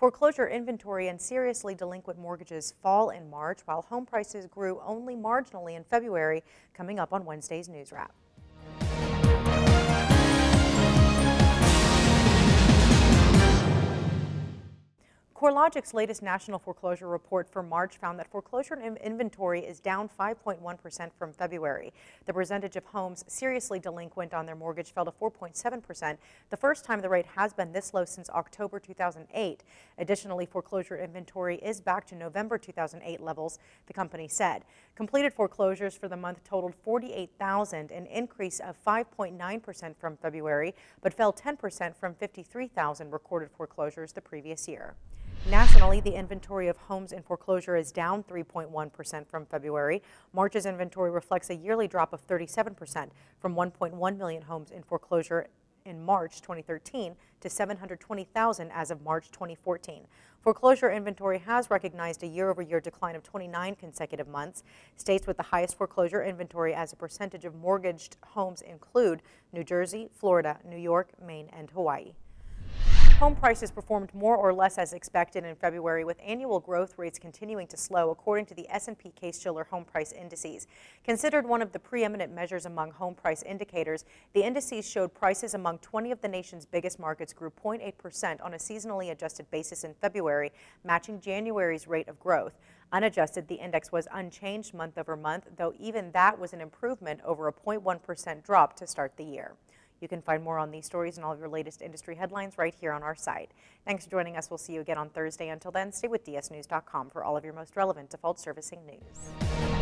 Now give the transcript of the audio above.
Foreclosure inventory and seriously delinquent mortgages fall in March, while home prices grew only marginally in February, coming up on Wednesday's News Wrap. CoreLogic's latest national foreclosure report for March found that foreclosure inventory is down 5.1% from February. The percentage of homes seriously delinquent on their mortgage fell to 4.7%, the first time the rate has been this low since October 2008. Additionally, foreclosure inventory is back to November 2008 levels, the company said. Completed foreclosures for the month totaled 48,000, an increase of 5.9% from February, but fell 10% from 53,000 recorded foreclosures the previous year. Nationally, the inventory of homes in foreclosure is down 3.1% from February. March's inventory reflects a yearly drop of 37% from 1.1 million homes in foreclosure in March 2013 to 720,000 as of March 2014. Foreclosure inventory has recognized a year-over-year decline of 29 consecutive months. States with the highest foreclosure inventory as a percentage of mortgaged homes include New Jersey, Florida, New York, Maine, and Hawaii. Home prices performed more or less as expected in February, with annual growth rates continuing to slow, according to the S&P Case-Shiller Home Price Indices. Considered one of the preeminent measures among home price indicators, the indices showed prices among 20 of the nation's biggest markets grew 0.8% on a seasonally adjusted basis in February, matching January's rate of growth. Unadjusted, the index was unchanged month over month, though even that was an improvement over a 0.1% drop to start the year. You can find more on these stories and all of your latest industry headlines right here on our site. Thanks for joining us. We'll see you again on Thursday. Until then, stay with dsnews.com for all of your most relevant default servicing news.